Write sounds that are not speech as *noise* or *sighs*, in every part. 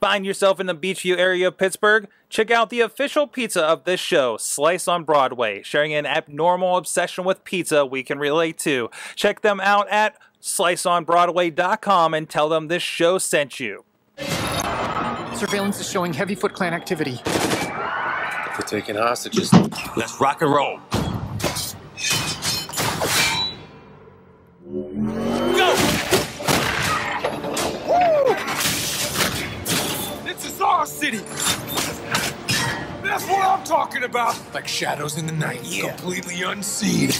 Find yourself in the Beechview area of Pittsburgh? Check out the official pizza of this show, Slice on Broadway, sharing an abnormal obsession with pizza we can relate to. Check them out at sliceonbroadway.com and tell them this show sent you. Surveillance is showing heavy Foot Clan activity. They're taking hostages. Let's rock and roll. City. That's what I'm talking about. Like shadows in the night. Completely unseen.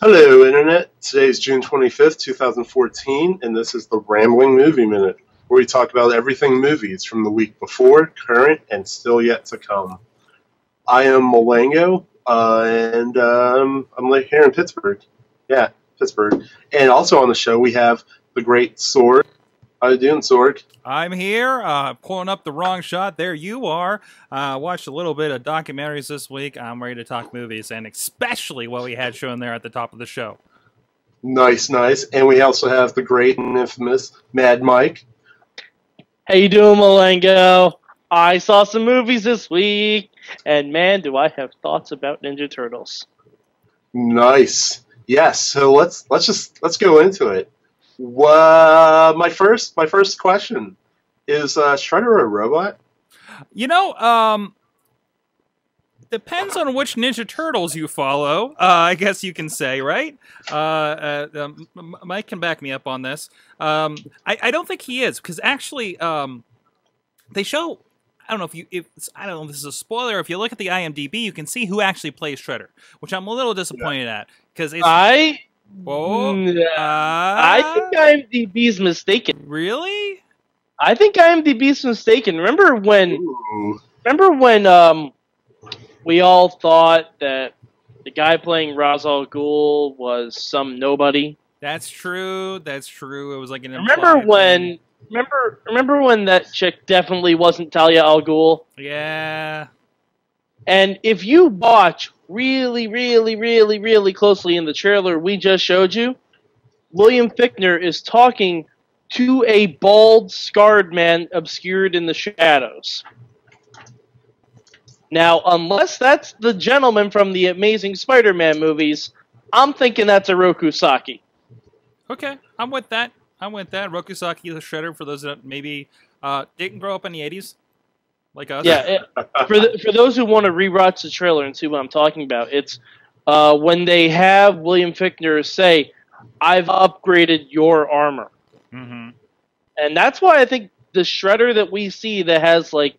Hello, Internet. Today is June 25th, 2014, and this is the Rambling Movie Minute, where we talk about everything movies from the week before, current, and still yet to come. I am Mulango, uh, and um, I'm here in Pittsburgh. Yeah, Pittsburgh. And also on the show, we have the great Sorg. How you doing, Sorg? I'm here, uh, pulling up the wrong shot. There you are. Uh, watched a little bit of documentaries this week. I'm ready to talk movies, and especially what we had shown there at the top of the show. Nice, nice. And we also have the great and infamous Mad Mike. How you doing, Mulango? I saw some movies this week, and man, do I have thoughts about Ninja Turtles. Nice. Yes. So let's let's just let's go into it. Wha my first my first question is uh, Shredder a robot? You know, um, depends on which Ninja Turtles you follow. Uh, I guess you can say, right? Uh, uh, um, Mike can back me up on this. Um, I, I don't think he is because actually, um, they show. I don't know if you. If I don't know. if This is a spoiler. If you look at the IMDb, you can see who actually plays Shredder, which I'm a little disappointed at because it's. I Whoa. Mm, Uh, I think IMDb's mistaken. Really? I think IMDb's mistaken. Remember when? Ooh. Remember when um, we all thought that the guy playing Ra's al Ghul was some nobody? That's true. That's true. It was like an. Remember when? thing. Remember? Remember when that chick definitely wasn't Talia al Ghul? Yeah. And if you watch really, really, really, really closely in the trailer we just showed you, William Fichtner is talking to a bald, scarred man obscured in the shadows. Now, unless that's the gentleman from the Amazing Spider Man movies, I'm thinking that's Oroku Saki. Okay, I'm with that. I'm with that. Rokusaki the Shredder, for those that maybe uh, didn't grow up in the 80s, like us. Yeah, it, for the, for those who want to rewatch the trailer and see what I'm talking about, it's uh, when they have William Fichtner say, "I've upgraded your armor," hmm and that's why I think the Shredder that we see that has like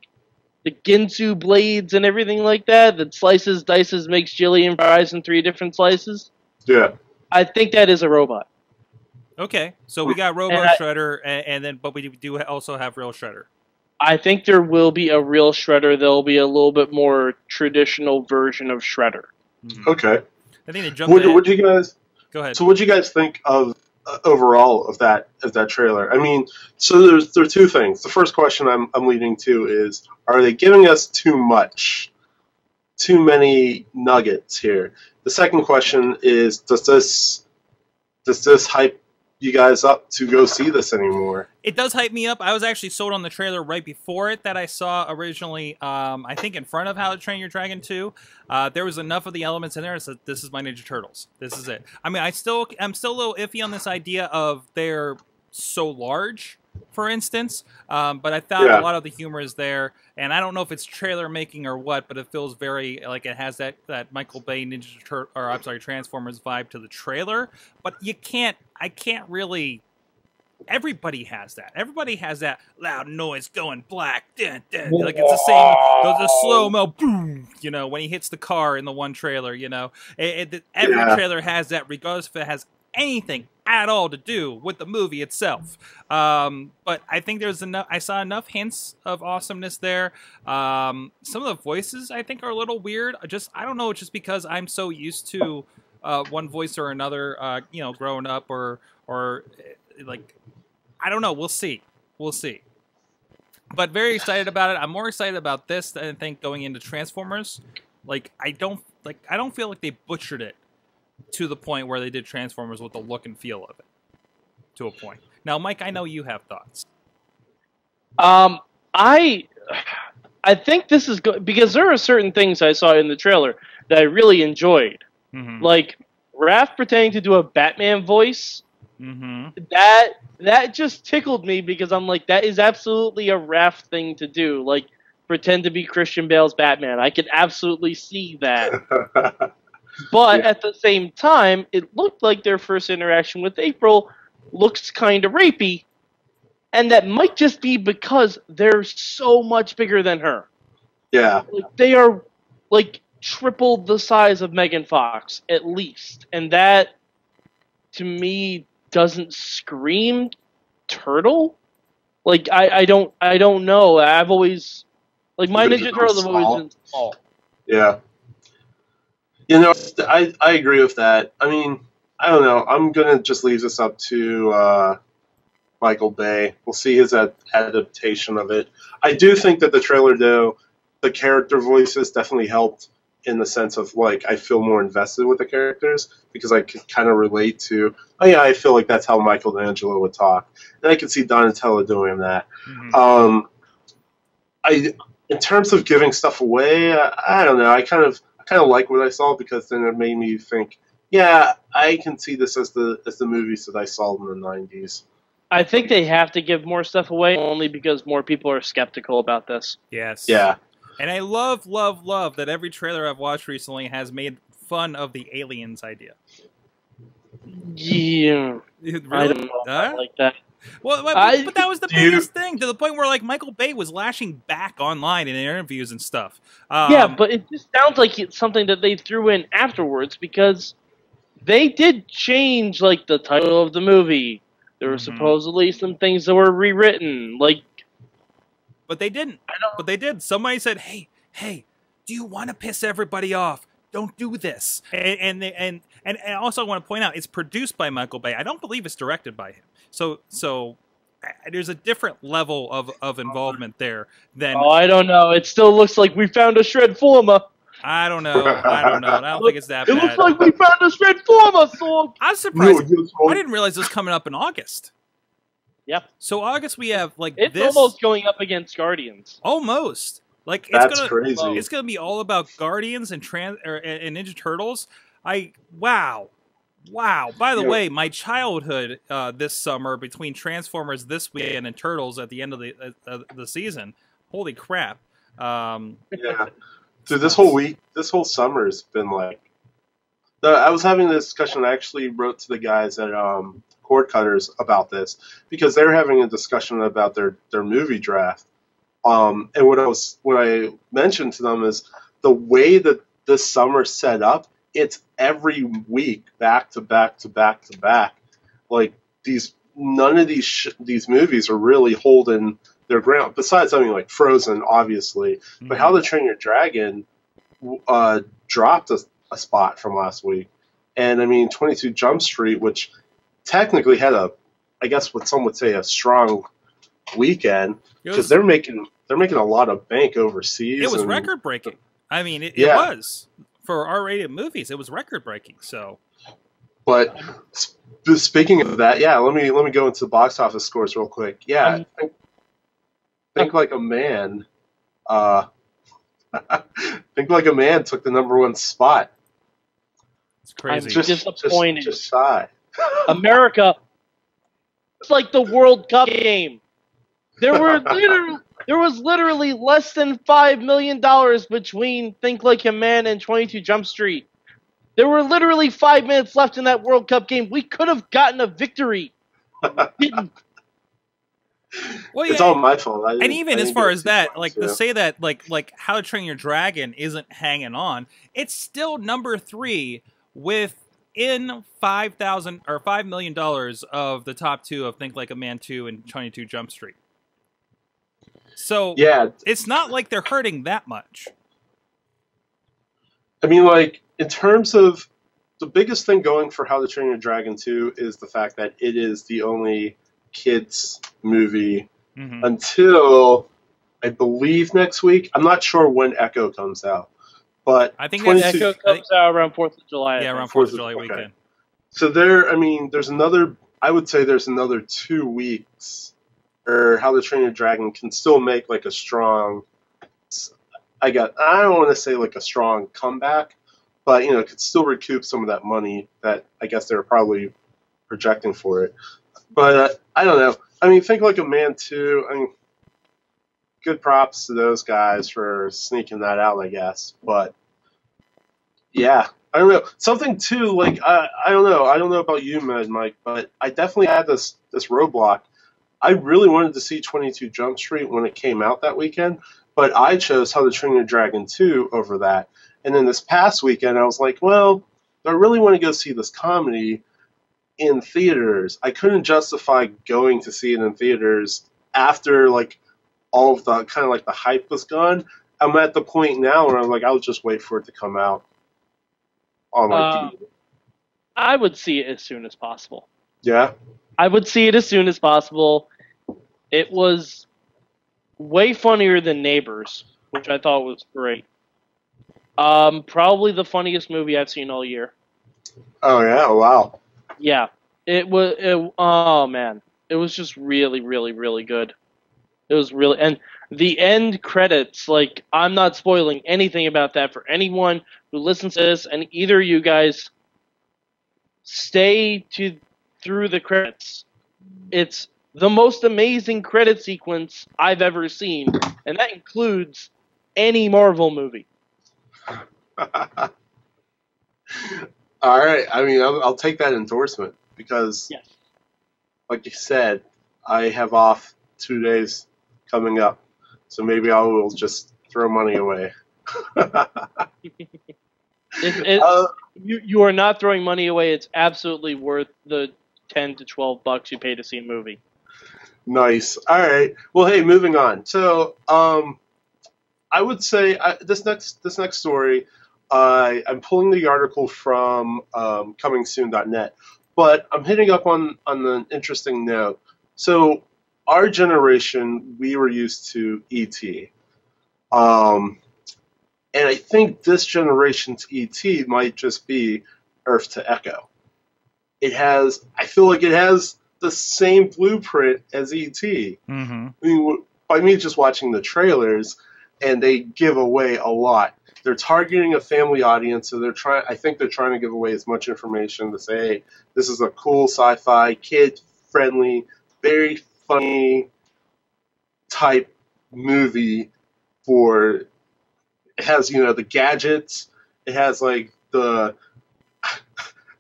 the Ginsu blades and everything like that, that slices, dices, makes chili and fries in three different slices. Yeah. I think that is a robot. Okay, so we got Robo And I- Shredder, and, and then but we do also have real Shredder. I think there will be a real Shredder. There'll be a little bit more traditional version of Shredder. Mm-hmm. Okay. I think they jumped. What in. what do you guys Go ahead. So, what do you guys think of Uh, overall of that of that trailer? I mean, so there's there are two things. The first question I'm I'm leading to is: Are they giving us too much, too many nuggets here? The second question is: Does this does this hype you guys up to go see this anymore? It does hype me up. I was actually sold on the trailer right before it that I saw originally. Um, I think in front of How to Train Your Dragon 2. Uh, there was enough of the elements in there. So this is my Ninja Turtles. This is it. I mean, I still, I'm still a little iffy on this idea of they're so large, for instance. Um, but I thought Yeah. a lot of the humor is there, and I don't know if it's trailer making or what, but it feels very like it has that that Michael Bay Ninja Tur- or I'm sorry Transformers vibe to the trailer. But you can't, I can't really everybody has that. Everybody has that loud noise going black. Dun, dun. Like it's the same. There's a slow mo boom. You know when he hits the car in the one trailer. You know it, it- every Yeah. trailer has that, regardless if it has anything at all to do with the movie itself. Um, but I think there's enough. I saw enough hints of awesomeness there. Um, some of the voices I think are a little weird. I just I don't know. Just because I'm so used to uh, one voice or another. Uh, you know, growing up or or uh, like I don't know. We'll see. We'll see. but very excited about it. I'm more excited about this than I think going into Transformers. Like I don't like I don't feel like they butchered it to the point where they did Transformers with the look and feel of it. To a point. Now, Mike, I know you have thoughts. Um, I, I think this is good because there are certain things I saw in the trailer that I really enjoyed, Mm-hmm. like Raph pretending to do a Batman voice. Mm-hmm. That that just tickled me because I'm like, that is absolutely a Raph thing to do. Like, pretend to be Christian Bale's Batman. I could absolutely see that. *laughs* But Yeah. at the same time, it looked like their first interaction with April looks kind of rapey. And that might just be because they're so much bigger than her. yeah, Like they are like triple the size of Megan Fox, at least. And that to me doesn't scream turtle. Like I, I don't I don't know. I've always like my Ninja Turtles have always been small. yeah. You know, I I agree with that. I mean, I don't know. I'm gonna just leave this up to uh, Michael Bay. We'll see his ad- adaptation of it. I do think that the trailer, though, the character voices definitely helped in the sense of like I feel more invested with the characters because I could kind of relate to. Oh yeah, I feel like that's how Michelangelo would talk, and I could see Donatello doing that. Mm-hmm. Um, I, in terms of giving stuff away, I, I don't know. I kind of, kind of like what I saw because then it made me think. Yeah, I can see this as the as the movies that I saw in the '90s. I think they have to give more stuff away only because more people are skeptical about this. Yes. Yeah, And I love, love, love that every trailer I've watched recently has made fun of the aliens idea. Yeah, *laughs* Really? I don't know. if I Huh? like that. Well, but, I- but that was the Do you- biggest thing to the point where like Michael Bay was lashing back online in interviews and stuff. Um, yeah, but it just sounds like it's something that they threw in afterwards because they did change like the title of the movie. There were Mhm. supposedly some things that were rewritten. Like but they didn't. I don't. But they did. Somebody said, "Hey, hey, do you want to piss everybody off? Don't do this." And and they, and, and and also I want to point out it's produced by Michael Bay. I don't believe it's directed by him. So so there's a different level of of involvement there than Oh, I don't know. It still looks like we found a shred former. I don't know. I don't know. I don't think it's that It bad. looks like we found a shred former song. I'm surprised. No, I didn't realize this was coming up in August. Yep. So August we have like It's this almost going up against Guardians. almost like it's that's gonna crazy. it's gonna be all about Guardians and trans or, and and Ninja Turtles. I wow. Wow! By the Yeah. way, my childhood uh, this summer between Transformers this weekend and Turtles at the end of the uh, uh, the season. Holy crap! Um, yeah, *laughs* dude, this whole week, this whole summer's been like. The, I was having a discussion. I actually wrote to the guys at um, Cord Cutters about this because they're having a discussion about their their movie draft. Um, and what I was what I mentioned to them is the way that this summer set up. It's every week, back to back to back to back. Like these, none of these sh- these movies are really holding their ground. Besides, I mean, like Frozen, obviously, but How to Train Your Dragon uh, dropped a, a spot from last week, and I mean, Twenty Two Jump Street, which technically had a, I guess what some would say a strong weekend because they're making they're making a lot of bank overseas. it was record breaking. I mean, it, Yeah. it was for R-rated movies. It was record breaking. So But sp- speaking of that, yeah, let me let me go into the box office scores real quick. Yeah, Um, think, think like a man. Uh, *laughs* think like a man took the number one spot. it's crazy. I'm Just, Disappointed. Just, just shy. *laughs* America. It's like the World Cup game. There were *laughs* literally, there was literally less than five million dollars between Think Like a Man and Twenty Two Jump Street. There were literally five minutes left in that World Cup game. We could have gotten a victory. Didn't. *laughs* well, It's all my fault. I and even I as far as that, points, like yeah. to say that, like like How to Train Your Dragon isn't hanging on. It's still number three within five thousand or five million dollars of the top two of Think Like a Man two and Twenty Two Jump Street. So yeah, it's not like they're hurting that much. I mean, like in terms of the biggest thing going for How to Train Your Dragon 2 is the fact that it is the only kids movie Mhm. until I believe next week. I'm not sure when Echo comes out, but I think 22 Echo I think- comes out around Fourth of July. Yeah, around Fourth Fourth of of- July okay. weekend. So there, I mean, there's another. I would say there's another two weeks, or How to Train Your Dragon can still make like a strong. I got. I don't want to say like a strong comeback, but you know, could still recoup some of that money that I guess they were probably projecting for it. But uh, I don't know. I mean, think like a Man too. I mean, good props to those guys for sneaking that out, I guess. But yeah, I don't know. Something too, like I, I don't know. I don't know about you, Mad Mike, but I definitely had this this roadblock. I really wanted to see 22 Jump Street when it came out that weekend, but I chose How to Train Your Dragon 2 over that. And then this past weekend, I was like, well, do I really want to go see this comedy in theaters? I couldn't justify going to see it in theaters after like all of the kind of like the hype was gone. I'm at the point now where I'm like, I'll just wait for it to come out on like Uh, I would see it as soon as possible. yeah. I would see it as soon as possible. It was way funnier than Neighbors, which I thought was great. Um, probably the funniest movie I've seen all year. Oh yeah, wow. Yeah, it was. It, oh man, it was just really, really, really good. It was really, and the end credits. Like, I'm not spoiling anything about that for anyone who listens to this, and either you guys stay to through the credits. It's the most amazing credit sequence I've ever seen, and that includes any Marvel movie. *laughs* All right. I mean, I'll, I'll take that endorsement because, Yes. like you said, I have off two days coming up, so maybe I will just throw money away. *laughs* It, it, Uh, you you are not throwing money away. It's absolutely worth the ten to twelve bucks you pay to see a movie. Nice. All right. Well, hey, moving on. So, um, I would say I, this next this next story, uh, I'm pulling the article from um, ComingSoon.net, but I'm hitting up on on an interesting note. So, our generation, we were used to ET, um, and I think this generation's ET might just be Earth to Echo. It has. I feel like it has the same blueprint as ET. Mm-hmm. I mean, by me just watching the trailers, and they give away a lot. They're targeting a family audience, so they're trying. I think they're trying to give away as much information to say, hey, this is a cool sci-fi, kid-friendly, very funny type movie. For it has you know the gadgets. It has like the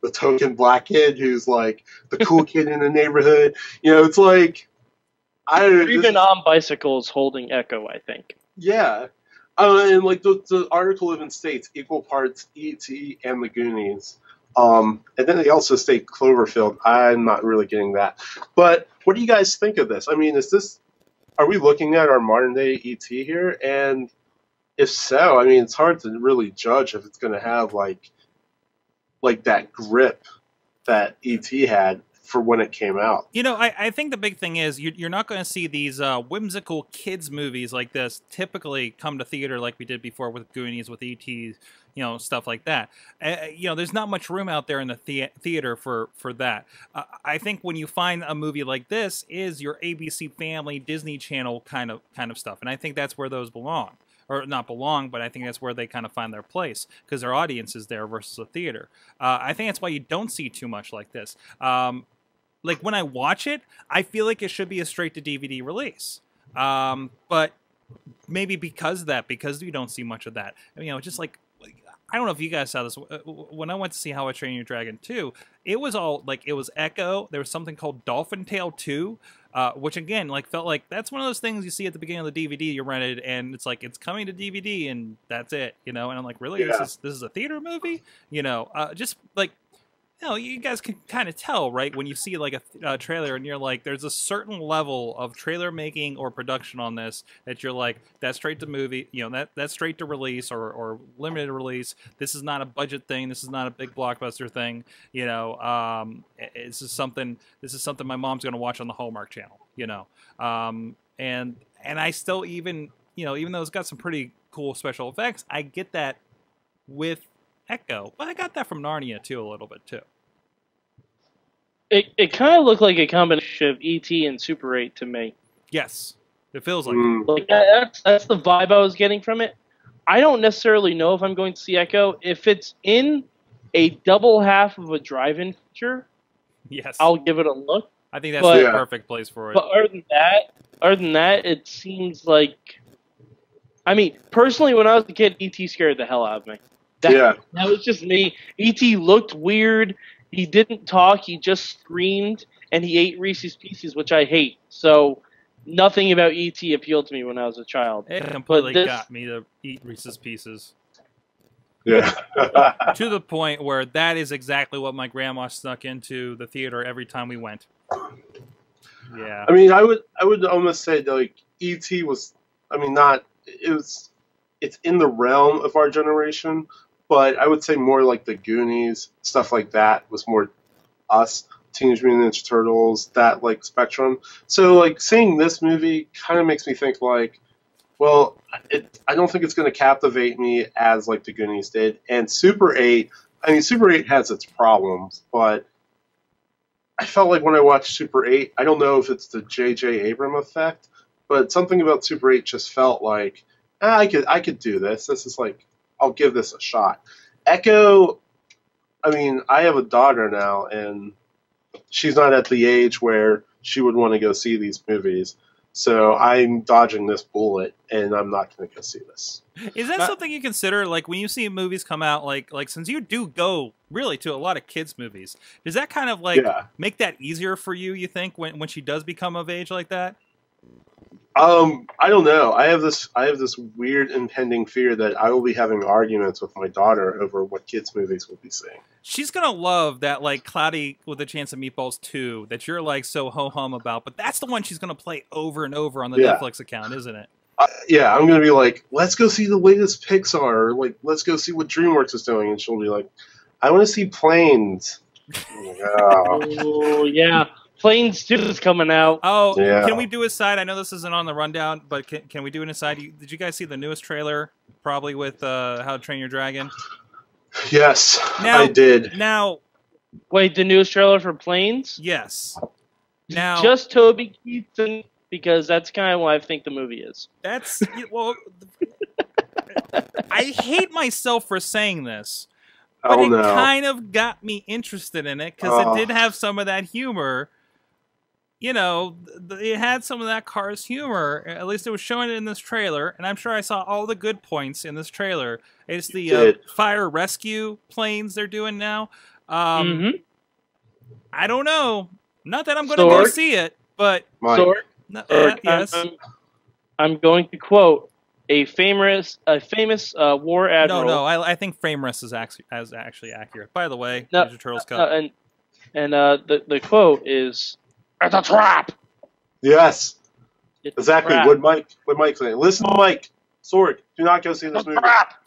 the token black kid who's like the cool kid in the neighborhood. You know, it's like I Or this- even on bicycles holding Echo, I think. yeah. Uh, and like the, the article even states equal parts E.T. and the Goonies. Um, and then they also state Cloverfield. I'm not really getting that. But what do you guys think of this? I mean, is this are we looking at our modern day E.T. here? And if so, I mean, it's hard to really judge if it's going to have like like that grip that E.T. had for when it came out. You know, I, I think the big thing is you, you're not going to see these uh, whimsical kids movies like this typically come to theater like we did before with Goonies, with ET, you know, stuff like that. Uh, you know, there's not much room out there in the, thea- theater for for that. Uh, I think when you find a movie like this, is your ABC Family, Disney Channel kind of kind of stuff, and I think that's where those belong. Or not belong, but I think that's where they kind of find their place because their audience is there versus a theater. Uh, I think that's why you don't see too much like this. Um, like when I watch it, I feel like it should be a straight to DVD release. Um, but maybe because of that, because we don't see much of that, you know, just like I don't know if you guys saw this uh, when I went to see How I Train Your Dragon 2. It was all like it was Echo. There was something called Dolphin Tale 2, uh, which again like felt like that's one of those things you see at the beginning of the DVD you rented, and it's like it's coming to DVD and that's it, you know. And I'm like, really, Yeah. this is this is a theater movie, you know? Uh, just like know, you guys can kind of tell, right, when you see like a uh, trailer and you're like, there's a certain level of trailer making or production on this that you're like, that's straight to movie, you know, that that's straight to release or, or limited release. This is not a budget thing. This is not a big blockbuster thing. You know, um, this is something. This is something my mom's gonna watch on the Hallmark Channel. You know, um, and and I still even you know even though it's got some pretty cool special effects, I get that with Echo. But I got that from Narnia too a little bit too. It it kind of looked like a combination of ET and Super 8 to me. Yes, it feels like. Mm, Like that- that's that's the vibe I was getting from it. I don't necessarily know if I'm going to see Echo. If it's in a double half of a drive-in feature, Yes, I'll give it a look. I think that's but- the perfect place for it. But other than that, other than that, it seems like. I mean, personally, when I was a kid, ET scared the hell out of me. That, yeah, that was just me. ET looked weird. He didn't talk. He just screamed, and he ate Reese's Pieces, which I hate. So, nothing about ET appealed to me when I was a child. it completely this- got me to eat Reese's Pieces yeah. *laughs* to the point where that is exactly what my grandma snuck into the theater every time we went. Yeah. I mean, I would I would almost say that, like ET was. I mean, not it was. It's in the realm of our generation, but I would say more like the Goonies stuff like that was more us. Teenage Mutant Ninja Turtles, that like spectrum. So like seeing this movie kind of makes me think like, well, it, I don't think it's going to captivate me as like the Goonies did. And Super Eight, I mean, Super Eight has its problems, but I felt like when I watched Super 8, I don't know if it's the J.J. Abram effect, but something about Super 8 just felt like ah, I could I could do this. This is like I'll give this a shot. Echo, I mean, I have a daughter now, and she's not at the age where she would want to go see these movies. So I'm dodging this bullet, and I'm not going to go see this. Is that Not- something you consider? Like when you see movies come out, like like since you do go really to a lot of kids movies, does that kind of like Yeah. make that easier for you? You think when when she does become of age like that? Um, I don't know. I have this I have this weird impending fear that I will be having arguments with my daughter over what kids movies we'll be seeing. She's gonna love that like Cloudy with a Chance of Meatballs two that you're like so ho hum about, but that's the one she's gonna play over and over on the Yeah. Netflix account, isn't it? Uh, yeah, I'm gonna be like, let's go see the latest Pixar, or like, let's go see what DreamWorks is doing, and she'll be like, I want to see planes. I'm *laughs* like. Oh yeah, Planes Two is coming out. Oh, Yeah. can we do a side? I know this isn't on the rundown, but can, can we do an aside? You, did you guys see the newest trailer? Probably with uh, How to Train Your Dragon. yes, Now- I did. Now, Wait, the newest trailer for Planes? yes. Now, Just Toby Keith, because that's kind of what I think the movie is. That's well. I hate myself for saying this, but Oh it no. kind of got me interested in it because Oh. it did have some of that humor. You know, it had some of that Cars humor. At least it was showing it in this trailer, and I'm sure I saw all the good points in this trailer. It's the uh, fire rescue planes they're doing now. Um, mm-hmm. I don't know. Not that I'm going to go see it, but Mike, So, no, uh, yes. I'm, I'm going to quote a famous a famous uh, war No, admiral. no, I, I think frame rest is actually, is actually accurate. By the way, No, Ninja Turtles Uh, Cup. and and uh, the the quote is, "It's a trap." yes, It's exactly. What Mike? What Mike saying? Listen, to Mike. Sorg, do not go see this movie.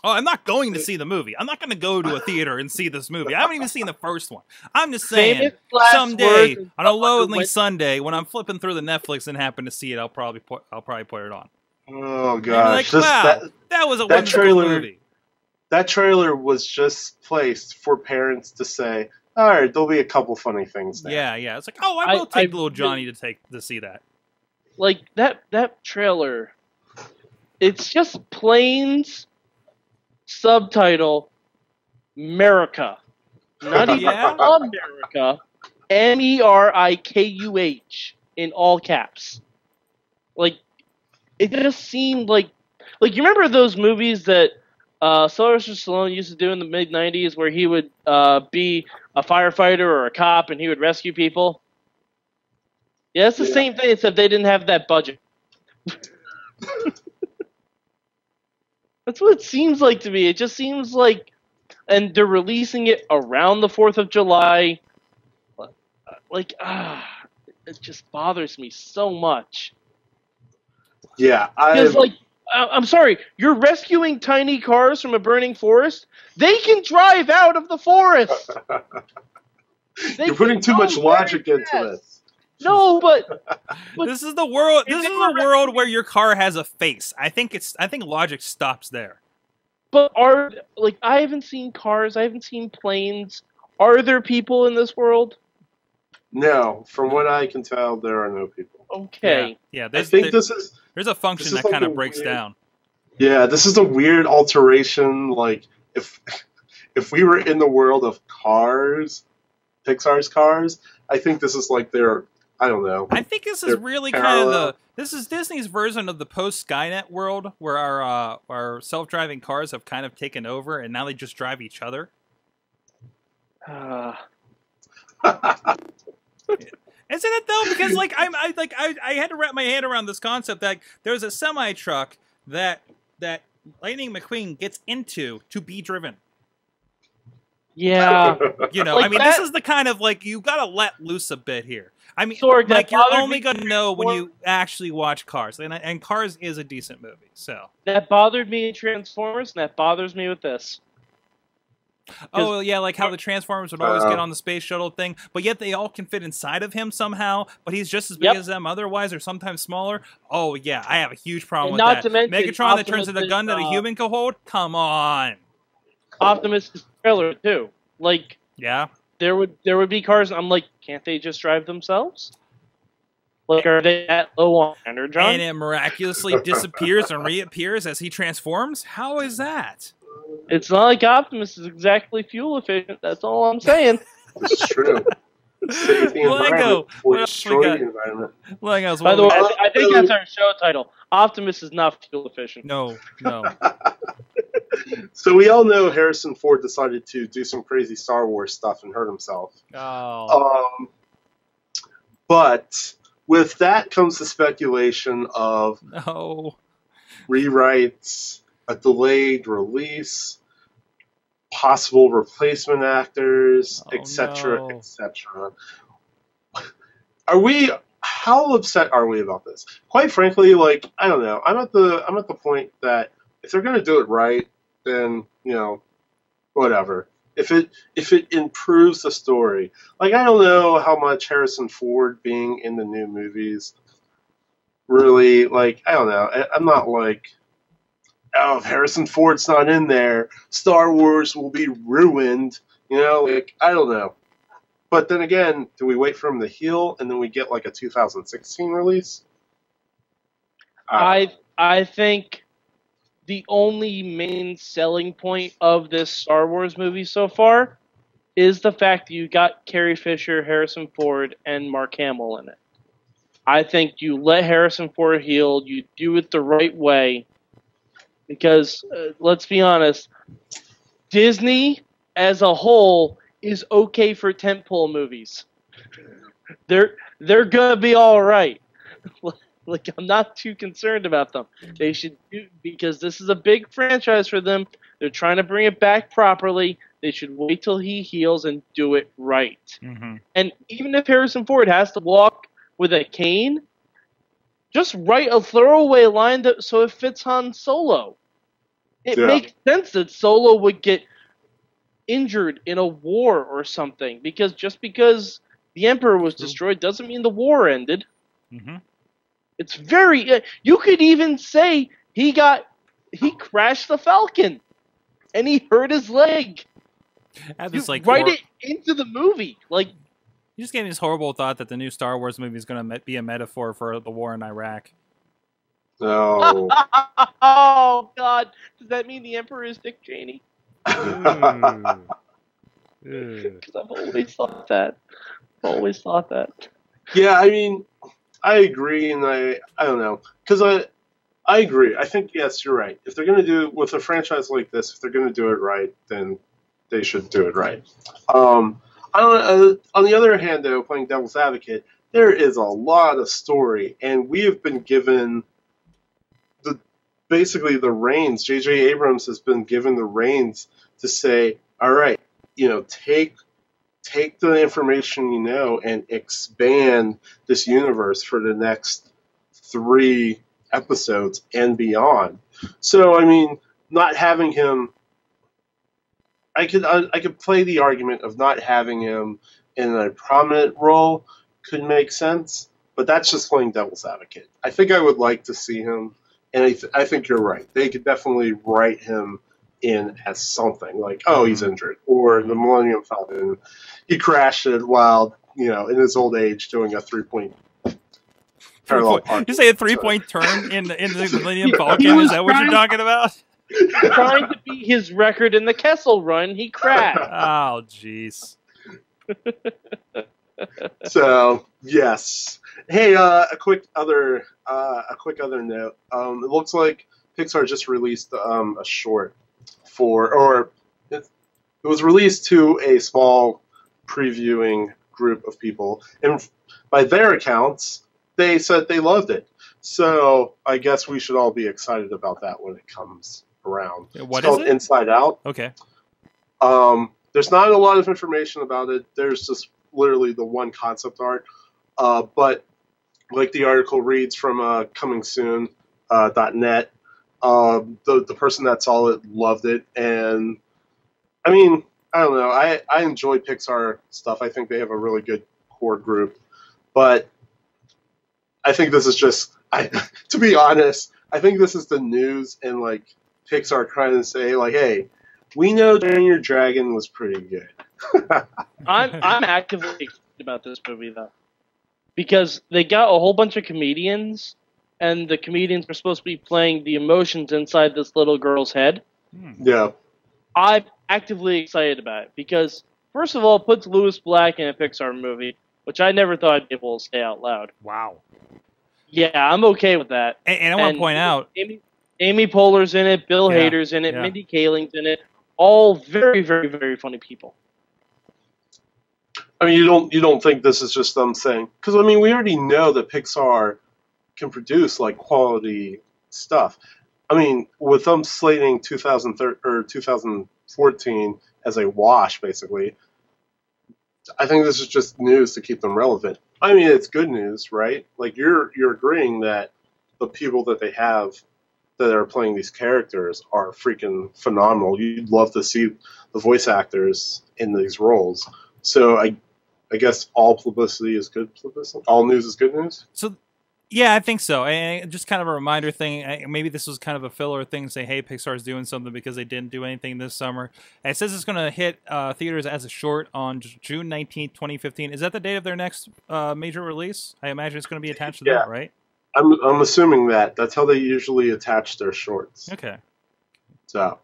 oh, I'm not going to see the movie. I'm not going to go to a theater and see this movie. I haven't even seen the first one. I'm just saying, someday on a of lonely Sunday when I'm flipping through the Netflix and happen to see it, I'll probably put, I'll probably put it on. Oh And gosh, like, Just wow, that, that was a that trailer- movie. that trailer was just placed for parents to say, "All right, there'll be a couple funny things." Now. Yeah, yeah. It's like, oh, I I- will take I little really- Johnny to take to see that. like that that trailer it's just planes subtitle America. Not *laughs* even Yeah? America. M E R I K U H in all caps. Like it just seemed like like you remember those movies that uh, Sylvester Stallone used to do in the mid '90s, where he would uh, be a firefighter or a cop and he would rescue people. Yeah, it's the Yeah. same thing, except they didn't have that budget. *laughs* That's what it seems like to me. It just seems like, and they're releasing it around the Fourth of July. Like, ah, it just bothers me so much. yeah. I Because, like, I- Uh, I'm sorry, you're rescuing tiny cars from a burning forest. They can drive out of the forest. *laughs* They you're putting too much logic into this. No, but *laughs* But- This is the world. This is were a world where your car has a face. I think it's. I think logic stops there. but are like I haven't seen cars, I haven't seen planes. Are there people in this world? No, from what I can tell, there are no people. Okay. Yeah. yeah I think this is there's a function that like kind of breaks weird- down. yeah, this is a weird alteration. Like if *laughs* if we were in the world of cars, Pixar's cars, I think this is like their I don't know. I think this is They're really kind of the. This is Disney's version of the post Skynet world, where our uh, our self driving cars have kind of taken over, and now they just drive each other. Uh, *laughs* Isn't it though? Because *laughs* like I'm, I like I, I had to wrap my head around this concept that there's a semi truck that that Lightning McQueen gets into to be driven. yeah. *laughs* You know, Like I mean, that- this is the kind of like you got to let loose a bit here. I mean, Sorg, like you're only gonna know when you actually watch Cars, and and Cars is a decent movie. So, That bothered me in Transformers, and that bothers me with this. Oh yeah, like how the Transformers would always Uh, get on the space shuttle thing, but yet they all can fit inside of him somehow. But he's just as big Yep. as them otherwise, or sometimes smaller. Oh yeah, I have a huge problem with not that. to mention Megatron that turns into a gun that a uh, human can hold. Come on, Optimus is trailer too. Like yeah. there would there would be cars. I'm like, can't they just drive themselves? Like, are they that low on energon? And it miraculously disappears and reappears as he transforms. How is that? It's not like Optimus is exactly fuel efficient. That's all I'm saying. *laughs* It's true. Save the Lego. environment What or else we destroy the environment. Like By the way, I, th- I think that's our show title. Optimus is not fuel efficient. no, no. *laughs* So we all know Harrison Ford decided to do some crazy Star Wars stuff and hurt himself. Oh, Um, but with that comes the speculation of no. rewrites, a delayed release, possible replacement actors, Oh, etc., no. etc. Are we? How upset are we about this? Quite frankly, like I don't know. I'm at the I'm at the point that if they're going to do it right, then you know, whatever. If it if it improves the story, like I don't know how much Harrison Ford being in the new movies really like I don't know. I'm not like oh if Harrison Ford's not in there, Star Wars will be ruined. You know, like I don't know. But then again, do we wait for him to heal and then we get like a 2016 release? Uh, I I think the only main selling point of this Star Wars movie so far is the fact that you got Carrie Fisher, Harrison Ford, and Mark Hamill in it. I think you let Harrison Ford heal, you do it the right way, because uh, let's be honest, Disney as a whole is okay for tentpole movies. They're they're gonna be all right. *laughs* like I'm not too concerned about them. They should do because this is a big franchise for them. They're trying to bring it back properly. They should wait till he heals and do it right. Mm-hmm. And even if Harrison Ford has to walk with a cane, just write a throwaway line that so it fits Han Solo. It Yeah. makes sense that Solo would get injured in a war or something because just because the Emperor was destroyed doesn't mean the war ended. Mm-hmm. It's very. Uh, you could even say he got he crashed the Falcon, and he hurt his leg. I You like write hor- it into the movie. Like You just gave me this horrible thought that the new Star Wars movie is going to be a metaphor for the war in Iraq. No. *laughs* oh God, does that mean the Emperor is Dick Cheney? *laughs* Because I've always thought that. I've always thought that. Yeah, I mean, I agree, and I I don't know because I I agree. I think yes, you're right. If they're gonna do with a franchise like this, if they're gonna do it right, then they should do it right. Um, on, uh, on the other hand, though, playing devil's advocate, there is a lot of story, and we have been given the basically the reins. J.J. Abrams has been given the reins to say, all right, you know, take take the information you know and expand this universe for the next three episodes and beyond. So I mean, not having him, I could I, I could play the argument of not having him in a prominent role, could make sense, but that's just playing devil's advocate. I think I would like to see him, and I, th- I think you're right. They could definitely write him in as something like, oh, he's mm-hmm. injured, or the Millennium Falcon, he crashed it while you know in his old age doing a three point parallel park. You say a three point turn in the, in the Millennium *laughs* Falcon? Is that what you're talking about? Trying to beat his record in the Kessel Run, he crashed. *laughs* Oh, jeez. *laughs* So yes. Hey, uh, a quick other uh, a quick other note. Um, it looks like Pixar just released um, a short for, or it, it was released to a small previewing group of people, and by their accounts, they said they loved it. So I guess we should all be excited about that when it comes around. What it's called it? Inside Out. Okay. Um, there's not a lot of information about it. There's just literally the one concept art. Uh, but like the article reads from uh, coming soon uh, .net, um, the the person that saw it loved it, and I mean, I don't know. I I enjoy Pixar stuff. I think they have a really good core group, but I think this is just I *laughs* to be honest, I think this is the news and like Pixar trying to say like, hey, we know Turn Your Dragon was pretty good. *laughs* I'm I'm actively excited about this movie though, because they got a whole bunch of comedians, and the comedians are supposed to be playing the emotions inside this little girl's head. Hmm. Yeah, I'm actively excited about it because first of all, it puts Lewis Black in a Pixar movie, which I never thought I'd be able to say out loud. Wow. Yeah, I'm okay with that. And, and I want to point out, Amy, Amy Poehler's in it, Bill Yeah, Hader's in it, yeah. Mindy Kaling's in it. All very, very, very funny people. I mean, you don't you don't think this is just them saying because I mean we already know that Pixar can produce like quality stuff. I mean, with them slating 2013 or 2014 as a wash, basically, I think this is just news to keep them relevant. I mean, it's good news, right? Like you're you're agreeing that the people that they have that are playing these characters are freaking phenomenal. You'd love to see the voice actors in these roles. So I, I guess all publicity is good publicity. All news is good news. so yeah, I think so. And just kind of a reminder thing. Maybe this was kind of a filler thing. Say, hey, Pixar's doing something because they didn't do anything this summer. And it says it's going to hit uh, theaters as a short on June nineteenth, twenty fifteen. Is that the date of their next uh, major release? I imagine it's going to be attached to Yeah. that, right? I'm, I'm assuming that that's how they usually attach their shorts. Okay. So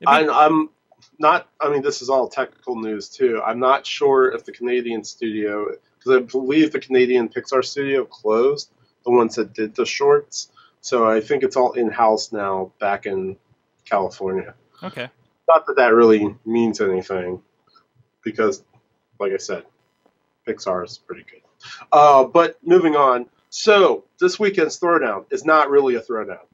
It'd be- I, I'm not. I mean, this is all technical news too. I'm not sure if the Canadian studio, because I believe the Canadian Pixar studio closed, the ones that did the shorts. So I think it's all in house now, back in California. okay. Not that that really means anything, because, like I said, Pixar is pretty good. Uh, but moving on. So this weekend's throwdown is not really a throwdown.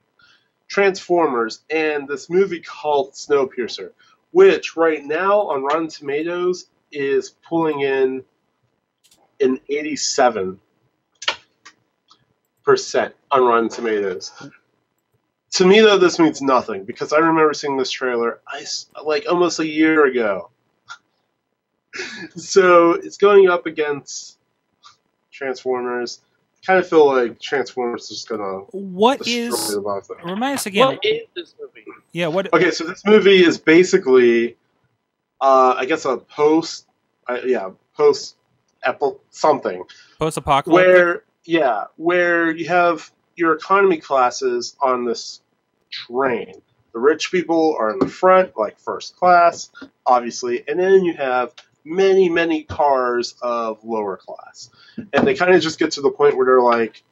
Transformers and this movie called Snowpiercer, which right now on Rotten Tomatoes is pulling in an 87 percent on Rotten Tomatoes. To me, though, this means nothing because I remember seeing this trailer I like almost a year ago. *laughs* so it's going up against Transformers. Kind of feel like Transformers is just gonna what is destroy is? the box. Remind us again. What is this movie? Yeah. What? Okay, so this movie is basically, uh, I guess, a post, uh, yeah, post Apple something Post-apocalyptic. where, yeah, where you have your economy classes on this train. The rich people are in the front, like first class, obviously, and then you have many, many cars of lower class, and they kind of just get to the point where they're like,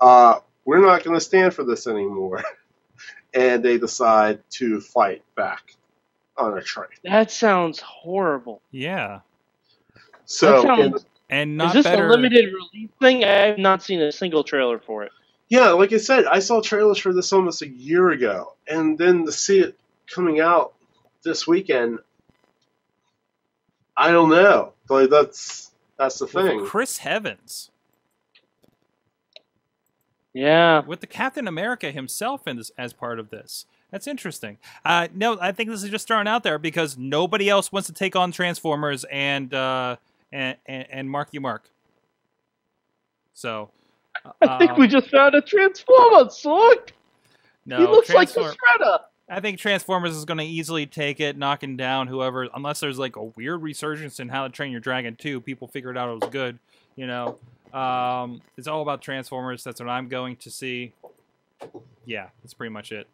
uh, "We're not going to stand for this anymore." *laughs* and they decide to fight back on a train. That sounds horrible. Yeah. So, sounds- in- And not is this better. a limited release thing? I have not seen a single trailer for it. yeah, like I said, I saw trailers for this almost a year ago, and then to see it coming out this weekend, I don't know. Like that's that's the with thing. Chris Evans Yeah. with the Captain America himself in this, as part of this. That's interesting. Uh, no, I think this is just thrown out there because nobody else wants to take on Transformers and uh, and and, and Marky Mark. So, I think um, we just found a Transformer, Sorg. no, he looks like Transform- the Shredder. I think Transformers is going to easily take it, knocking down whoever, unless there's like a weird resurgence in How to Train Your Dragon 2. People figured out it was good, you know. Um, it's all about Transformers. That's what I'm going to see. Yeah, that's pretty much it.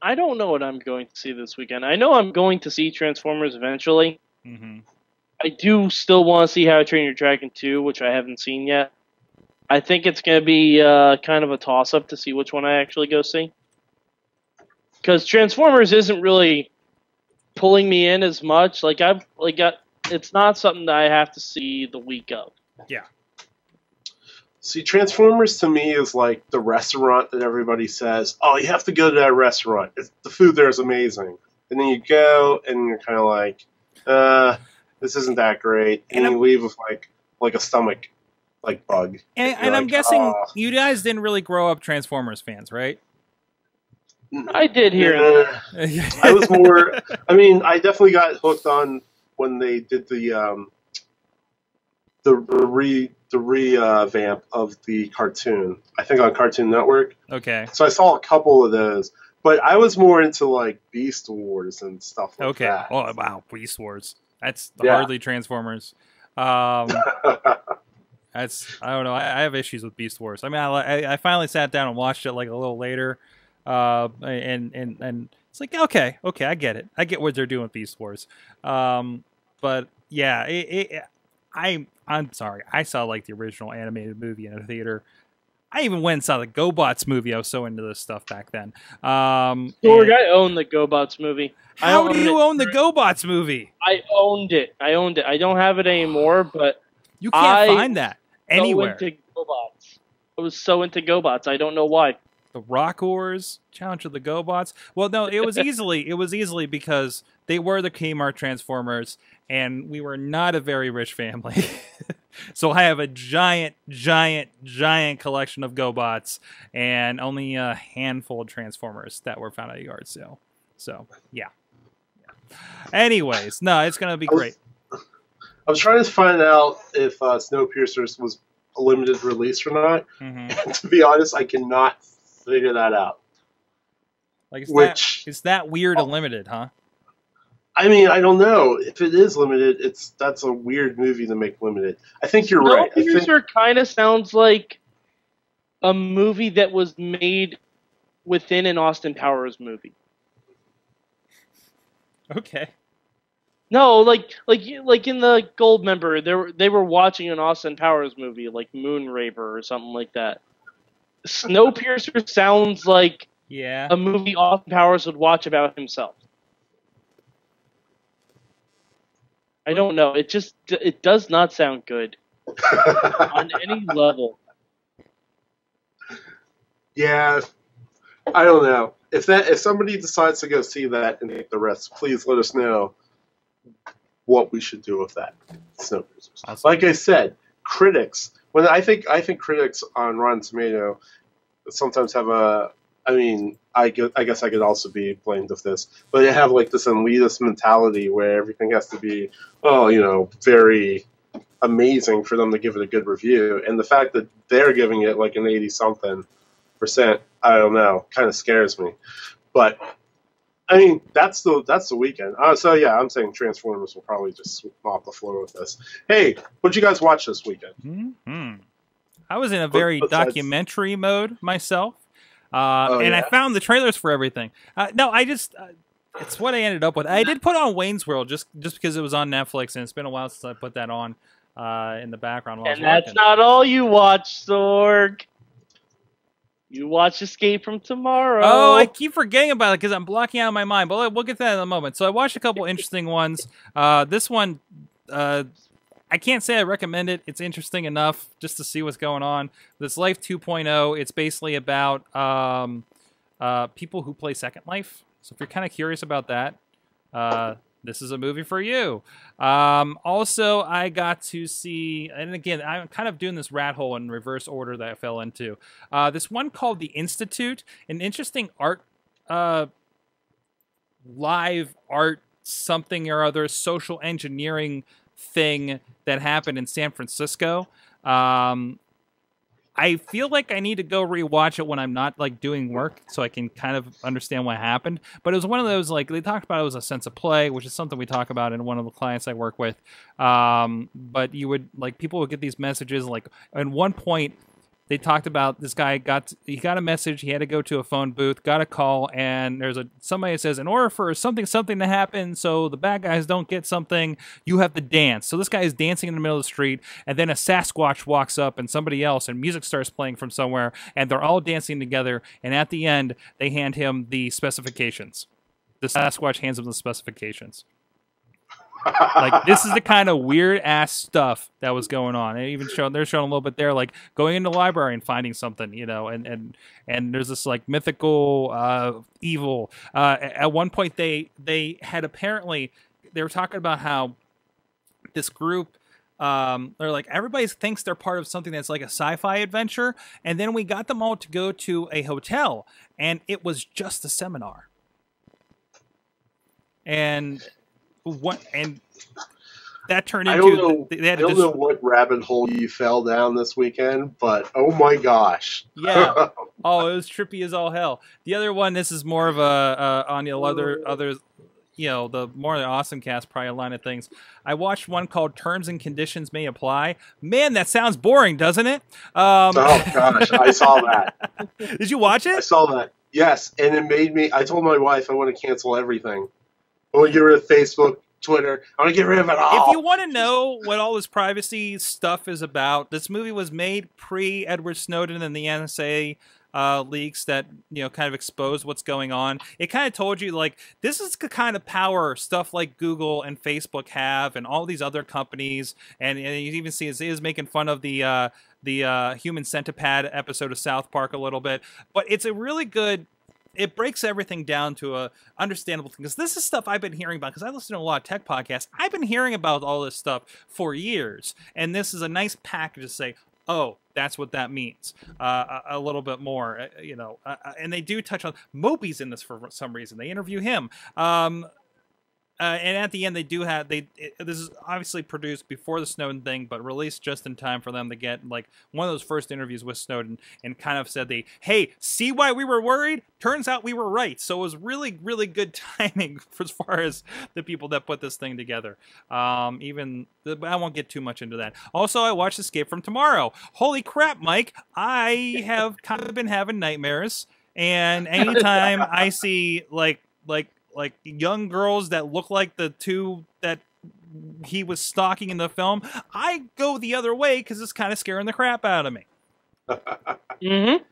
I don't know what I'm going to see this weekend. I know I'm going to see Transformers eventually. hmm I do still want to see How to Train Your Dragon 2, which I haven't seen yet. I think it's going to be uh, kind of a toss up to see which one I actually go see. Because Transformers isn't really pulling me in as much. Like I've like got, it's not something that I have to see the week of. Yeah. See, Transformers to me is like the restaurant that everybody says, "Oh, you have to go to that restaurant. It's, the food there is amazing." And then you go, and you're kind of like, "Uh, this isn't that great," and, And you leave with like like a stomach like bug. And, You're and I'm like, guessing "Oh." you guys didn't really grow up Transformers fans, right? I did hear that. I was more. I mean, I definitely got hooked on when they did the um, the re the revamp of the cartoon. I think on Cartoon Network. okay. So I saw a couple of those, but I was more into like Beast Wars and stuff like Okay. that. Oh wow, Beast Wars. That's Yeah. hardly Transformers. Um, *laughs* that's I don't know. I, I have issues with Beast Wars. I mean, I, I I finally sat down and watched it like a little later, uh, and and and it's like okay, okay, I get it. I get what they're doing with Beast Wars. Um, but yeah, it, it, I I'm sorry. I saw like the original animated movie in a theater. I even went and saw the GoBots movie. I was so into this stuff back then. Um, Sorg, I own the GoBots movie. How do you it. own the GoBots movie? I owned it. I owned it. I don't have it anymore, but You can't I find that anywhere. So into GoBots. I was so into GoBots. I don't know why. The Rock Wars, Challenge of the GoBots. Well, no, it was *laughs* easily it was easily because they were the Kmart Transformers, and we were not a very rich family. *laughs* so I have a giant, giant, giant collection of GoBots, and only a handful of Transformers that were found at a yard sale. So yeah. yeah. Anyways, no, it's gonna be I was- great. I was trying to find out if uh, Snowpiercer was a limited release or not. *laughs* hmm to be honest, I cannot figure that out. Like it's Which- that it's that weird and oh. limited, huh? I mean, I don't know if it is limited. It's that's a weird movie to make limited. I think you're right. I think, Snowpiercer kind of sounds like a movie that was made within an Austin Powers movie. Okay. No, like like like in the Gold Member, they were they were watching an Austin Powers movie, like Moonraper or something like that. Snowpiercer sounds like Yeah. a movie Austin Powers would watch about himself. I don't know. It just it does not sound good *laughs* on any level. yeah, I don't know if that if somebody decides to go see that and hate the rest, please let us know what we should do with that. Snowpiercer. Like I said, critics. When I think I think critics on Rotten Tomato sometimes have a. I mean, I I guess I could also be blamed of this, but they have like this elitist mentality where everything has to be, oh, you know, very amazing for them to give it a good review. And the fact that they're giving it like an eighty something percent, I don't know, kind of scares me. But I mean, that's the that's the weekend. Uh, so yeah, I'm saying Transformers will probably just sweep off the floor with this. Hey, what'd you guys watch this weekend? hmm I was in a very besides- documentary mode myself, uh, Oh, and I found the trailers for everything. Uh, no, I just uh, it's what I ended up with. I did put on Wayne's World just just because it was on Netflix, and it's been a while since I put that on uh, in the background while And I was that's working. not all you watch, Sorg. You watch Escape from Tomorrow. Oh, I keep forgetting about it because I'm blocking out my mind. But we'll get to that in a moment. So I watched a couple *laughs* interesting ones. Uh, this one, uh, I can't say I recommend it. It's interesting enough just to see what's going on. This Life 2.0. It's basically about um, uh, people who play Second Life. So if you're kind of curious about that, uh, this is a movie for you. Um, also, I got to see, and again, I'm kind of doing this rat hole in reverse order that I fell into. Uh, this one called The Institute, an interesting art, uh, live art, something or other, social engineering thing that happened in San Francisco. Um, I feel like I need to go rewatch it when I'm not like doing work, so I can kind of understand what happened. But it was one of those like they talked about it was a sense of play, which is something we talk about in one of the clients I work with. Um, but you would like people would get these messages like at one point they talked about this guy got he got a message he had to go to a phone booth got a call and there's a somebody says in order for something something to happen so the bad guys don't get something you have to dance. So this guy is dancing in the middle of the street and then a sasquatch walks up and somebody else and music starts playing from somewhere and they're all dancing together and at the end they hand him the specifications. The sasquatch hands him the specifications like this is the kind of weird ass stuff that was going on. And even showing they're showing a little bit there, like going into the library and finding something, you know, and and and there's this like mythical uh, evil. Uh, at one point, they they had apparently they were talking about how this group. Um, they're like everybody thinks they're part of something that's like a sci-fi adventure, and then we got them all to go to a hotel, and it was just a seminar. And what and that turned I into don't know. they I had to don't just, know what rabbit hole you fell down this weekend, but oh my gosh! yeah *laughs* oh it was trippy as all hell the other one this is more of a uh, on the other other you know the more the awesome cast probably line of things i watched one called terms and conditions may apply man that sounds boring doesn't it um, oh gosh, I saw that. *laughs* did you watch it I saw that. Yes, and it made me. I told my wife I want to cancel everything. I want to get rid of Facebook, Twitter. I want to get rid of it all. if you want to know what all this privacy stuff is about, this movie was made pre Edward Snowden and the NSA uh, leaks that you know kind of exposed what's going on. It kind of told you like this is the kind of power stuff like Google and Facebook have, and all these other companies. And, and you even see it is making fun of the. Uh, the uh, human centipede episode of South Park a little bit, but it's a really good it breaks everything down to a understandable thing because this is stuff I've been hearing about because I listen to a lot of tech podcasts. I've been hearing about all this stuff for years, and this is a nice package to say, "Oh, that's what that means." Uh, a, a little bit more, uh, you know. Uh, uh, and they do touch on Moby's in this for some reason. They interview him. Um, uh, and at the end, they do have they. It, this is obviously produced before the Snowden thing, but released just in time for them to get like one of those first interviews with Snowden, and kind of said they, "Hey, see why we were worried? Turns out we were right." So it was really, really good *laughs* timing for, as far as the people that put this thing together. Um, even I won't get too much into that. Also, I watched Escape from Tomorrow. Holy crap, Mike! I have kind of been having nightmares, and anytime I see like like like young girls that look like the two that he was stalking in the film, I go the other way because it's kind of scaring the crap out of me. *laughs* Mm-hmm.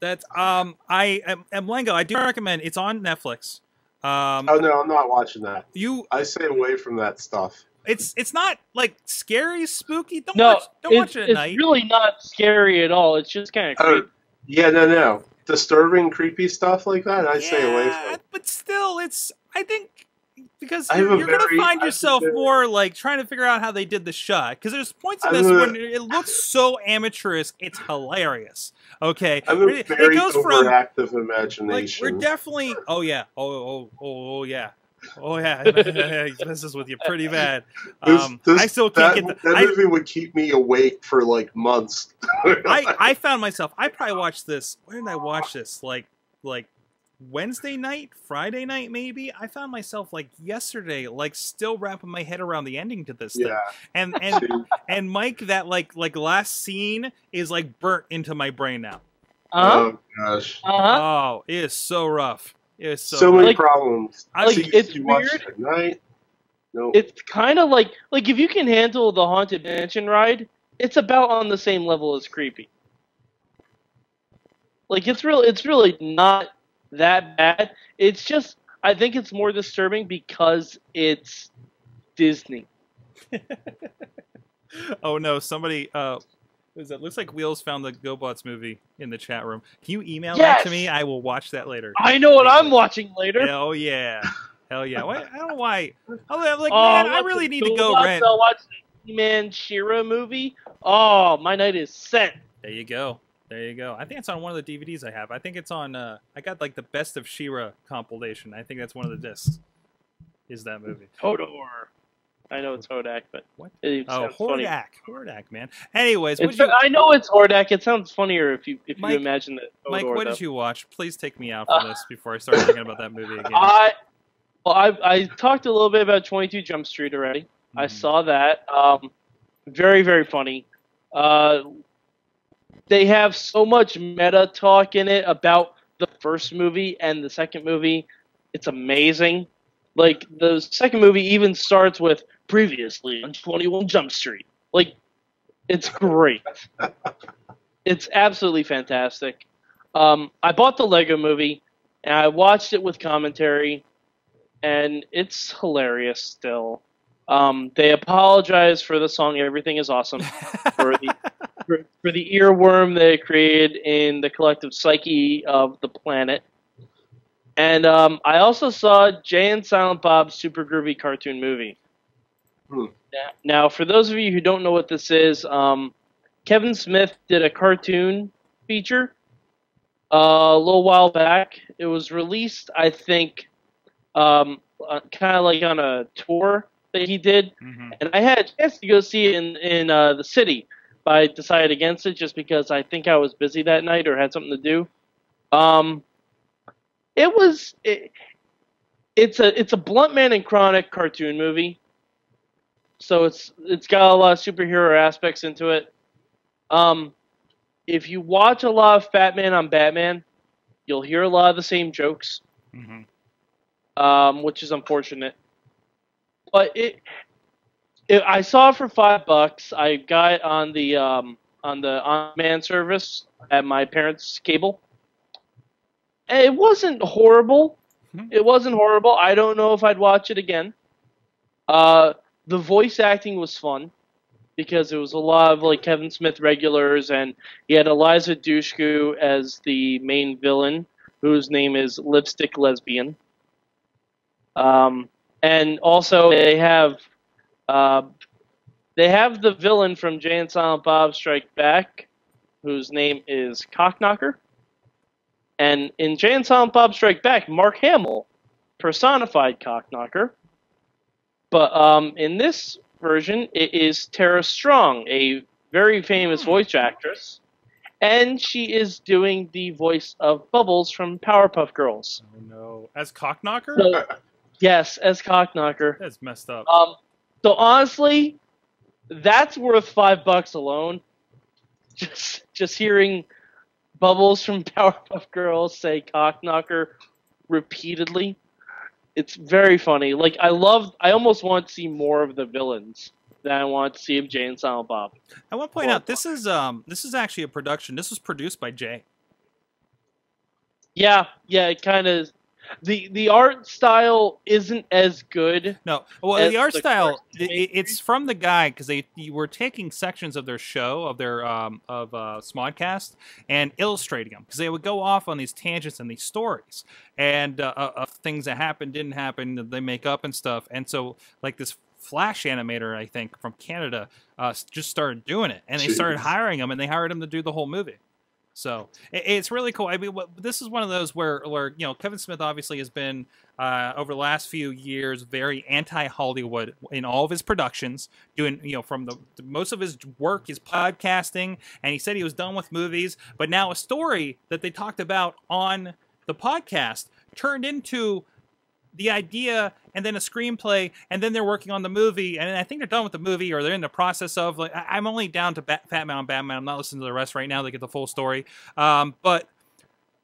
That's um, I am, am Lengo. I do recommend. It's on Netflix. Um, oh no, I'm not watching that. you, I stay away from that stuff. it's it's not like scary, spooky. Don't No, watch, don't it's, watch it at it's night. It's really not scary at all. It's just kind of Oh, yeah, no, no, disturbing, creepy stuff like that. I stay away Yeah, from. But still, it's I think because I you're, you're gonna find I have a yourself more like trying to figure out how they did the shot because there's points in this a- when it looks so amateurish, it's hilarious. Okay, I have a it, it very goes from overactive like we're definitely oh yeah oh oh oh oh yeah. Oh *laughs* yeah, he messes with you pretty bad. Um, this- I still can't that, get the. that I, movie would keep me awake for like months. I, *laughs* I found myself. I probably watched this. When did I watch this? Like like Wednesday night, Friday night, maybe. I found myself like yesterday, like still wrapping my head around the ending to this thing. And and and Mike, that like like last scene is like burnt into my brain now. Uh-huh. Oh gosh. Uh-huh. Oh, it is so rough. It so. So, many Like- problems. I- like, So you- it's you watch weird. it at night. No. It's kind of like like if you can handle the haunted mansion ride, it's about on the same level as creepy. Like it's real it's really not that bad. It's just I think it's more disturbing because it's Disney. *laughs* oh no, somebody. Uh, what is that? Looks like Wheels found the GoBots movie in the chat room. Can you email that to me? I will watch that later. I know what I'm watching later. Hell yeah. Hell yeah. Why, I don't know why. I'm like, Oh, man, I really it, need to go rent. I'll watch the He-Man She-Ra movie. Oh, my night is set. There you go. There you go. I think it's on one of the DVDs I have. I think it's on. Uh, I got like the best of She-Ra compilation. I think that's one of the discs. Is that movie? Hodor. I know it's Hordak, but What? it Oh, sounds funny. Hordak, Hordak, man. Anyways, what you, I know it's Hordak. It sounds funnier if you if Mike- you imagine that. Mike, Hodor, what though. did you watch? Please take me out from Uh, this before I start thinking about that movie again. I well, I I talked a little bit about Twenty Two Jump Street already. I Mhm. saw that. Um, very very funny. Uh, they have so much meta talk in it about the first movie and the second movie. It's amazing. Like the second movie even starts with previously on Twenty One Jump Street. Like it's great. it's absolutely fantastic. Um, I bought the Lego movie and I watched it with commentary, and it's hilarious still. Um, they apologize for the song "Everything Is Awesome" for the *laughs* for, for the earworm they created in the collective psyche of the planet. And um, I also saw Jay and Silent Bob's Super Groovy cartoon movie. Hmm. Now, now, for those of you who don't know what this is, um, Kevin Smith did a cartoon feature uh, a little while back. It was released, I think, um, uh, kind of like on a tour that he did, Mhm. and I had a chance to go see it in in uh, the city, but I decided against it just because I think I was busy that night or had something to do. Um, it was it, it's a it's a Blunt Man and Chronic cartoon movie, so it's it's got a lot of superhero aspects into it. Um, if you watch a lot of Fat Man on Batman, you'll hear a lot of the same jokes Mhm. um, which is unfortunate. But it, it, I saw it for five bucks. I got it on the um, on the on-demand service at my parents' cable. It wasn't horrible. Hmm. It wasn't horrible. I don't know if I'd watch it again. Uh, the voice acting was fun because it was a lot of like Kevin Smith regulars, and he had Eliza Dushku as the main villain, whose name is Lipstick Lesbian. Um, and also they have uh, they have the villain from Jay and Silent Bob Strike Back, whose name is Cockknocker. And in Jay and Silent Bob Strike Back, Mark Hamill personified Cockknocker. But um, in this version, it is Tara Strong, a very famous voice actress, and she is doing the voice of Bubbles from Powerpuff Girls. Oh no, as Cockknocker? So, yes, as Cockknocker. That's messed up. Um, so honestly, that's worth five bucks alone. Just just hearing Bubbles from *laughs* Powerpuff Girls say Cockknocker repeatedly. It's very funny. Like I love I almost want to see more of the villains than I want to see of Jay and Silent Bob. I want to point out this is um this is actually a production. This was produced by Jay. Yeah, yeah, it kind of the the art style isn't as good. No, well, the art the style cartoon i i- it's from the guy because they you were taking sections of their show of their um of uh, Smodcast and illustrating them because they would go off on these tangents and these stories and uh, uh, of things that happened didn't happen that they make up and stuff and so like this Flash animator I think from Canada uh, just started doing it and they started hiring him and they hired him to do the whole movie. So it's really cool. I mean, this is one of those where, where you know, Kevin Smith obviously has been uh, over the last few years very anti-Hollywood in all of his productions. Doing you know, from the most of his work is podcasting, and he said he was done with movies. But now a story that they talked about on the podcast turned into the idea and then a screenplay and then they're working on the movie and I think they're done with the movie or they're in the process of like I- I'm only down to Bat- Batman on Batman. I'm not listening to the rest right now to get the full story. Um, but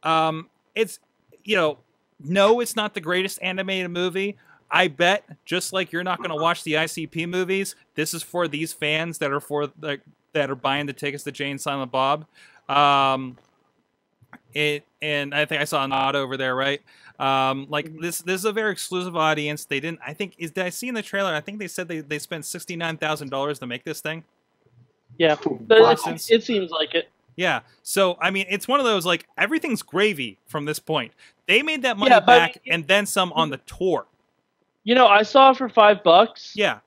um, it's you know no, it's not the greatest animated movie. I bet just like you're not going to watch the ICP movies, this is for these fans that are for the, that are buying the tickets to Jane Silent Bob. Um, it and I think I saw a nod over there, right? Um, like this, this is a very exclusive audience. They didn't. I think is did I see in the trailer? I think they said they, they spent sixty nine thousand dollars to make this thing. Yeah, Wow. it, it seems like it. Yeah. So I mean, it's one of those like everything's gravy from this point. They made that money Yeah, but- back and then some on the tour. You know, I saw it for five bucks. Yeah.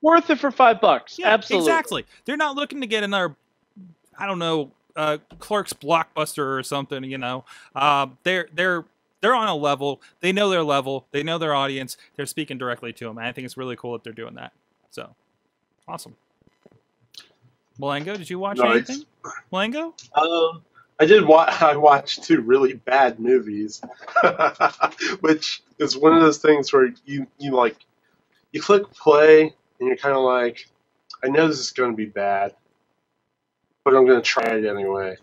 Worth it for five bucks. Yeah. Absolutely. Exactly. They're not looking to get another. I don't know. Uh, Clerks blockbuster or something. You know. Uh, they're they're they're on a level. They know their level. They know their audience. They're speaking directly to them. And I think it's really cool that they're doing that. So awesome. Mulango, did you watch Nice. anything? Mulango? Um, I did. Wa- *laughs* I watched two really bad movies, *laughs* which is one of those things where you you like you click play and you're kind of like, I know this is going to be bad, but I'm going to try it anyway,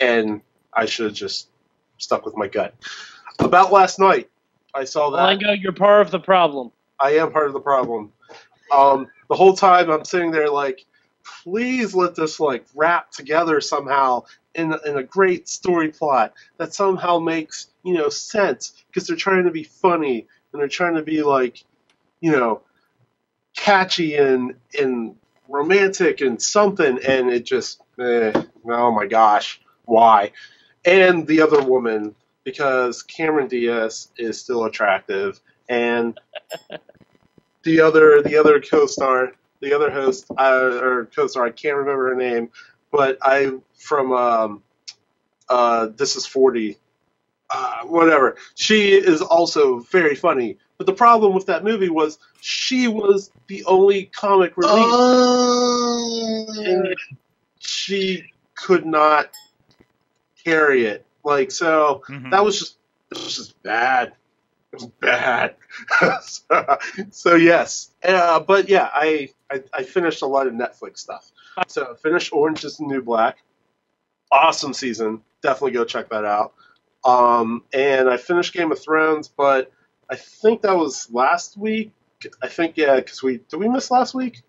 and I should have just stuck with my gut. About last night, I saw that. Mulango, you're part of the problem. I am part of the problem. Um, the whole time I'm sitting there like, please let this like wrap together somehow in in a great story plot that somehow makes you know sense because they're trying to be funny and they're trying to be like, you know, catchy and and romantic and something, and it just, eh, oh my gosh, why? And the other woman because Cameron Diaz is still attractive and *laughs* the other the other co-star, the other host uh, or co-star, I can't remember her name, but I from um, uh, This Is Forty, uh, whatever. She is also very funny. But the problem with that movie was she was the only comic relief, and she could not carry it. Like so, Mhm. that was just it was just bad. It was bad. so, *laughs* so yes, uh, but yeah, I, I I finished a lot of Netflix stuff. So finished Orange Is the New Black. Awesome season. Definitely go check that out. Um, and I finished Game of Thrones, but I think that was last week. I think yeah, because we did we miss last week.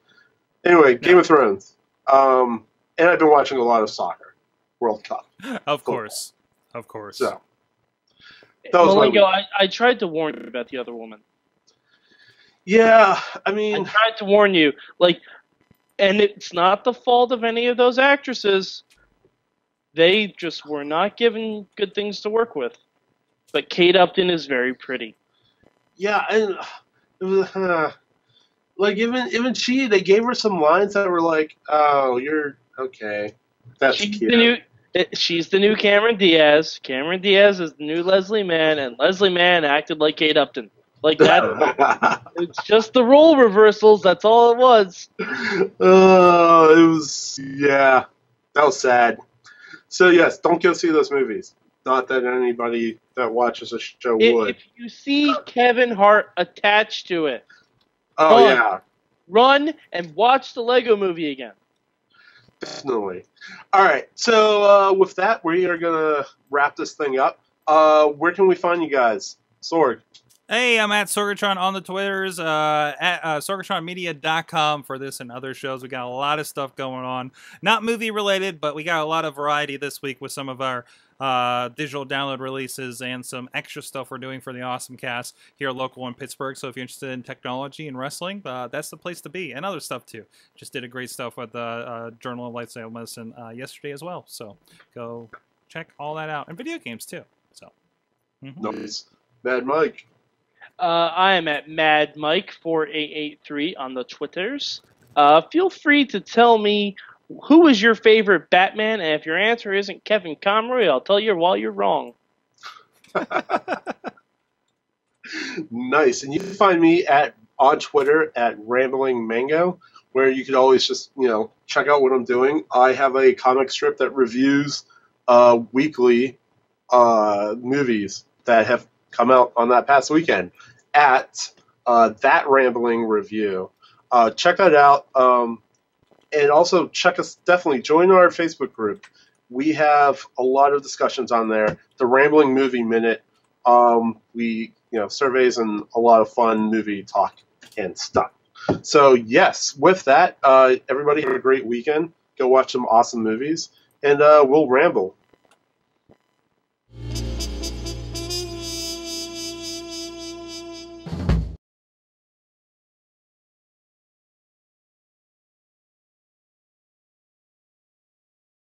Anyway, Game of Thrones. Um, and I've been watching a lot of soccer, World Cup. *laughs* Of course. Of course. So That was my Mulango, week. I, I tried to warn you about the other woman. yeah, I mean, I tried to warn you, like, and it's not the fault of any of those actresses. They just were not given good things to work with. But Kate Upton is very pretty. Yeah, and it was, *sighs* uh, like even even she, they gave her some lines that were like, "Oh, you're okay, that's She's cute." the new. She's the new Cameron Diaz. Cameron Diaz is the new Leslie Mann, and Leslie Mann acted like Kate Upton. Like that. *laughs* it's just the role reversals. That's all it was. oh, it was yeah, that was sad. So yes, don't go see those movies. Not that anybody that watches a show I- would. If you see Kevin Hart attached to it, oh Run. yeah, run and watch the Lego Movie again. definitely. All right, so uh, with that, we are gonna wrap this thing up. Uh, where can we find you guys? Sorg. Hey, I'm at Sorgatron on the Twitters, uh, at uh, sorgatronmedia.com for this and other shows. We got a lot of stuff going on. Not movie related, but we got a lot of variety this week with some of our uh, digital download releases and some extra stuff we're doing for the Awesome Cast here local in Pittsburgh. So if you're interested in technology and wrestling, uh, that's the place to be. And other stuff too. Just did a great stuff with the uh, Journal of Lifestyle Medicine uh, yesterday as well. So go check all that out. And video games too. So. mhm. Nice. Mad Mike. Uh, I am at Mad Mike four eight eight three on the Twitters. Uh, feel free to tell me who is your favorite Batman, and if your answer isn't Kevin Conroy, I'll tell you while you're wrong. *laughs* Nice. And you can find me at on Twitter at Rambling Mango, where you can always just you know check out what I'm doing. I have a comic strip that reviews uh, weekly uh, movies that have come out on that past weekend at uh, that Rambling Review. Uh, check that out. Um, and also check us definitely join our Facebook group. We have a lot of discussions on there. The Rambling Movie Minute. Um, we you know surveys and a lot of fun movie talk and stuff. So yes, with that, uh, everybody have a great weekend. Go watch some awesome movies, and uh, we'll ramble.